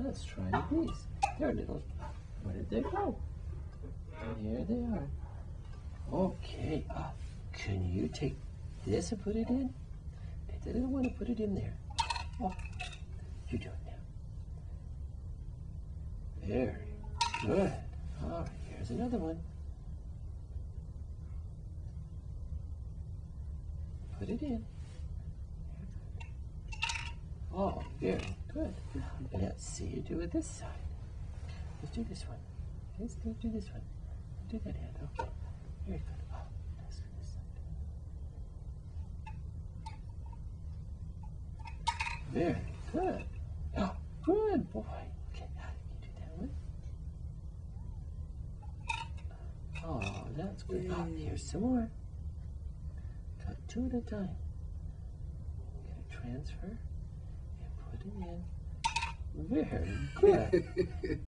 Let's try these. They're little. Where did they go? Here they are. Okay. Uh, can you take this and put it in? I didn't want to put it in there. Oh, you do it now. Very good. All right, here's another one. Put it in. Oh, very good. Let's see you do it this side. Let's do this one. Let's do, do this one. Do that hand. Okay. Very good. Oh, let's do this side. Very good. Oh, good boy. Okay, do you do that one? Oh, that's good. Oh, here's some more. Cut two at a time. Transfer and put it in. Very good.